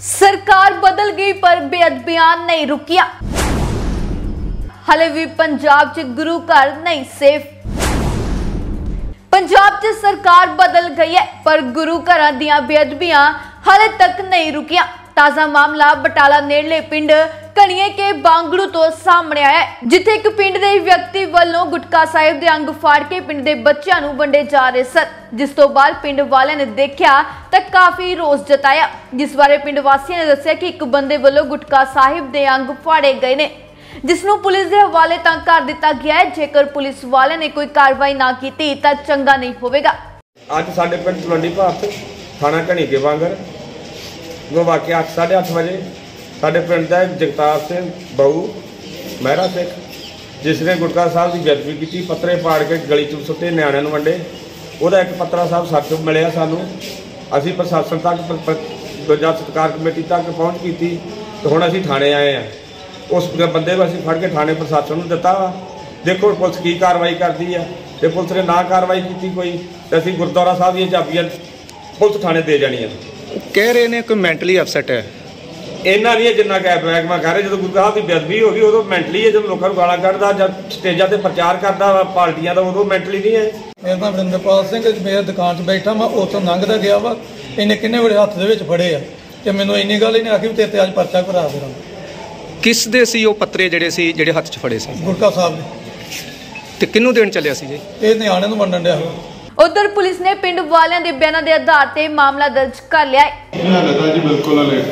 ਸਰਕਾਰ ਬਦਲ ਗਈ, ਪਰ ਬੇਅਦਬੀਆਂ ਨਹੀਂ ਰੁਕੀਆਂ। ਹਲੇ ਵੀ ਪੰਜਾਬ 'ਚ ਗੁਰੂ ਘਰ ਨਹੀਂ ਸੇਫ ਪੰਜਾਬ 'ਚ ਸਰਕਾਰ ਬਦਲ ਗਈ ਹੈ, ਪਰ ਗੁਰੂ ਘਰਾਂ ਦੀਆਂ ਬੇਅਦਬੀਆਂ ਹਲੇ ਤੱਕ ਨਹੀਂ ਰੁਕੀਆਂ। ਤਾਜ਼ਾ ਮਾਮਲਾ ਬਟਾਲਾ ਨੇੜਲੇ ਪਿੰਡ ਕਣੀਏ ਕੇ ਬਾਂਗੜੂ ਤੋਂ ਸਾਹਮਣੇ ਆਇਆ ਹੈ, ਜਿੱਥੇ ਇੱਕ ਪਿੰਡ ਦੇ ਵਿਅਕਤੀ ਵੱਲੋਂ ਗੁਟਕਾ ਸਾਹਿਬ ਦੇ ਅੰਗ ਫਾੜ ਕੇ ਪਿੰਡ ਦੇ ਬੱਚਿਆਂ ਨੂੰ ਵੰਡੇ ਜਾ ਰਹੇ ਸਨ। ਜਿਸ ਤੋਂ ਬਾਅਦ ਪਿੰਡ ਵਾਲਿਆਂ ਨੇ ਦੇਖਿਆ ਤਾਂ ਕਾਫੀ ਰੋਸ ਜਤਾਇਆ। ਜਿਸ ਬਾਰੇ ਪਿੰਡ ਵਾਸੀਆਂ ਨੇ ਦੱਸਿਆ ਕਿ ਇੱਕ ਬੰਦੇ ਵੱਲੋਂ ਗੁਟਕਾ ਸਾਹਿਬ ਦੇ ਅੰਗ ਫਾੜੇ ਗਏ ਨੇ। ਜਿਸ ਨੂੰ ਪੁਲਿਸ ਦੇ ਹਵਾਲੇ ਤਾਂ ਕਰ ਦਿੱਤਾ ਗਿਆ ਹੈ। ਜੇਕਰ ਪੁਲਿਸ ਵਾਲਿਆਂ ਨੇ ਕੋਈ ਕਾਰਵਾਈ ਨਾ ਕੀਤੀ ਤਾਂ ਚੰਗਾ ਨਹੀਂ ਹੋਵੇਗਾ। ਅੱਜ ਸਾਡੇ ਪਿੰਡ ਤਲਵੰਡੀ ਭਾਰਤ ਥਾਣਾ ਘਣੀ ਵਾਂਗਰ ਜੋ ਵਾਕਿਆ 8:30 ਵਜੇ ਸਾਡੇ ਪਿੰਡ ਦਾ ਜਗਤਾਰ ਸਿੰਘ ਬਹੂ ਮਹਿਰਾ ਸਿੱਖ, ਜਿਸ ਨੇ ਗੁਟਕਾ ਸਾਹਿਬ ਦੀ ਬੇਅਦਬੀ ਕੀਤੀ, ਪੱਤਰੇ ਪਾੜ ਕੇ ਗਲੀ ਚ ਸੁੱਟੇ ਨਿਆਣਿਆਂ ਨੂੰ ਵੰਡੇ। ਉਹਦਾ ਇੱਕ ਪੱਤਰਾ ਸਾਹਿਬ ਸਾਡੇ ਮਿਲਿਆ ਸਾਨੂੰ। ਅਸੀਂ ਪ੍ਰਸ਼ਾਸਨ ਤੱਕ ਦੂਜਾ ਸਤਕਾਰ ਕਮੇਟੀ ਤੱਕ ਪਹੁੰਚ ਕੀਤੀ ਤੇ ਹੁਣ ਅਸੀਂ ਥਾਣੇ ਆਏ ਆ ਉਸ ਬੰਦੇ ਨੂੰ ਅਸੀਂ ਫੜ ਕੇ ਥਾਣੇ ਪ੍ਰਸ਼ਾਸਨ ਨੂੰ ਦਿੱਤਾ। ਵਾ ਦੇਖੋ ਪੁਲਿਸ ਕੀ ਕਾਰਵਾਈ ਕਰਦੀ ਆ। ਤੇ ਪੁਲਿਸ ਨੇ ਨਾ ਕਾਰਵਾਈ ਕੀਤੀ ਕੋਈ, ਤੇ ਅਸੀਂ ਗੁਰਦੁਆਰਾ ਸਾਹਿਬ ਦੀਆਂ ਚਾਬੀਆਂ ਪੁਲਿਸ ਥਾਣੇ ਦੇ ਜਾਣੀਆਂ। ਕਹਿ ਰਹੇ ਨੇ ਕੋਈ ਮੈਂਟਲੀ ਅਪਸੈਟ ਹੈ। ਇਹਨਾਂ ਦੀ ਜਿੰਨਾ ਗੈਪ ਮਹਿਕਮਾ ਕਰ ਰਿਹਾ ਜਦੋਂ ਗੁਰੂ ਸਾਹਿਬ ਦੀ ਬੇਅਦਬੀ ਹੋ ਗਈ ਉਦੋਂ ਮੈਂਟਲੀ ਹੈ ਜਦੋਂ ਲੋਕਾਂ ਨੂੰ ਗਾਲਾਂ ਕੱਢਦਾ ਜਾਂ ਸਟੇਜਾਂ ਤੇ ਪ੍ਰਚਾਰ ਕਰਦਾ ਵਾ ਪਾਰਟੀਆਂ ਦਾ ਉਦੋਂ ਮੈਂਟਲੀ ਨਹੀਂ ਹੈ। ਮੇਰਾ ਨਾਮ ਵਰਿੰਦਰਪਾਲ ਸਿੰਘ ਮੇਰੇ ਦੁਕਾਨ 'ਚ ਬੈਠਾ ਮੈਂ ਉੱਥੋਂ ਲੰਘਦਾ ਗਿਆ ਵਾ ਇਹਨੇ ਕਿੰਨੇ ਵੇਲੇ ਹੱਥ ਦੇ ਵਿੱਚ ਫੜੇ ਆ ਤੇ ਮੈਨੂੰ ਇੰਨੀ ਗੱਲ ਇਹਨੇ ਆਖੀ ਵੀ ਤੇਰੇ ਤੇ ਅੱਜ ਪਰਚਾ ਕਰਾ ਦੇਣਾ। ਕਿਸ ਦੇ ਸੀ ਉਹ ਪੱਤਰੇ ਜਿਹੜੇ ਸੀ ਜਿਹੜੇ ਹੱਥ 'ਚ ਫੜੇ ਸੀ? ਗੁਰਕਾ ਸਾਹਿਬ ਨੇ ਤੇ ਕਿਹਨੂੰ ਦੇਣ ਚੱਲਿਆ ਸੀ ਜੀ? ਇਹ ਨਿਆਣੇ ਨੂੰ ਵੰਡਣ ਡਿਆ ਉਹ ਉਧਰ ਪੁਲਿਸ ਨੇ ਪਿੰਡ ਵਾਲਿਆਂ ਦੇ ਬਿਆਨਾਂ ਦੇ ਆਧਾਰ ਤੇ ਮਾਮਲਾ ਦਰਜ ਕਰ ਲਿਆ ਹੈ। ਇਹਨਾਂ ਲੱਗਾ ਜੀ ਬਿਲਕੁਲ ਹਲੇ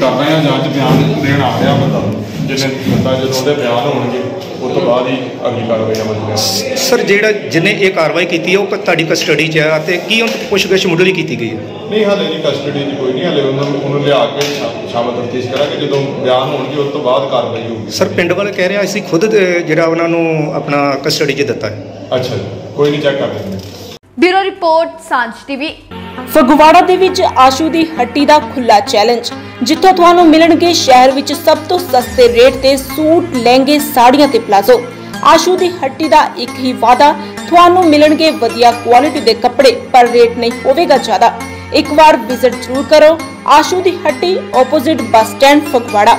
ਕਰ ਰਹੇ ਆ ਜਾਂਚ ਬਿਆਨ ਦੇਣ ਆ ਰਿਹਾ ਬੰਦਾ। ਜਿਹਨੇ ਬੰਦਾ ਜਦੋਂ ਉਹਦੇ ਬਿਆਨ ਹੋਣਗੇ ਉਸ ਤੋਂ ਬਾਅਦ ਹੀ ਅਗਲੀ ਕਾਰਵਾਈ ਅਮਲ ਚ ਸਰ ਜਿਹੜਾ ਜਿਹਨੇ ਇਹ ਕਾਰਵਾਈ ਕੀਤੀ ਹੈ ਉਹ ਕ- ਤੁਹਾਡੀ ਕਸਟਡੀ 'ਚ ਹੈ ਤੇ ਕੀ ਉਹ ਪੁੱਛਗਿੱਛ ਮੁੱਢਲੀ ਕੀਤੀ ਗਈ ਹੈ ਨਹੀਂ ਹਲੇ ਜੀ ਕਸਟਡੀ 'ਚ ਕੋਈ ਨਹੀਂ ਹਲੇ ਉਹਨਾਂ ਨੂੰ ਉਹਨੂੰ ਲਿਆ ਕੇ ਸ਼ਾ- ਸ਼ਾਮਲ ਤਫਤੀਸ਼ ਕਰਾਂਗੇ। ਜਦੋਂ ਬਿਆਨ ਹੋਣਗੇ ਉਸ ਤੋਂ ਬਾਅਦ ਕਾਰਵਾਈ ਹੋਊਗੀ। ਸਰ ਪਿੰਡ ਵਾਲੇ ਕਹਿ ਰਹੇ ਆ ਅਸੀਂ ਖੁਦ ਜਿਹੜਾ ਉਹਨਾਂ ਨੂੰ ਆਪਣਾ ਕਸਟਡੀ 'ਚ ਦਿੱਤਾ ਹੈ। ਅੱਛਾ ਜੀ ਕੋਈ ਨਹੀਂ ਚੈੱਕ ਕਰ ਲੈਂਦੇ। Bureau report, Sanjh TV. Phagwara ਦੇ ਵਿੱਚ ਆਸ਼ੂ ਦੀ ਹੱਟੀ ਦਾ ਖੁੱਲਾ ਚੈਲੰਜ, ਜਿੱਥੋਂ ਤੁਹਾਨੂੰ ਮਿਲਣਗੇ ਸ਼ਹਿਰ ਵਿੱਚ ਸਭ ਤੋਂ ਸਸਤੇ ਰੇਟ ਤੇ ਸੂਟ, ਲਹਿੰਗੇ, ਸਾੜੀਆਂ ਤੇ ਪਲਾਜ਼ੋ। ਆਸ਼ੂ ਦੀ ਹੱਟੀ ਦਾ ਇੱਕ ਹੀ ਵਾਅਦਾ, ਤੁਹਾਨੂੰ ਮਿਲਣਗੇ ਵਧੀਆ ਕੁਆਲਿਟੀ ਦੇ ਕੱਪੜੇ, ਪਰ ਰੇਟ ਨਹੀਂ ਹੋਵੇਗਾ ਜ਼ਿਆਦਾ। ਇੱਕ ਵਾਰ ਵਿਜ਼ਿਟ ਜ਼ਰੂਰ ਕਰੋ। ਆਸ਼ੂ ਦੀ ਹੱਟੀ ਆਪੋਜ਼ਿਟ ਬੱਸ ਸਟੈਂਡ, ਫਗਵਾੜਾ।